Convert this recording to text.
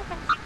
Oh,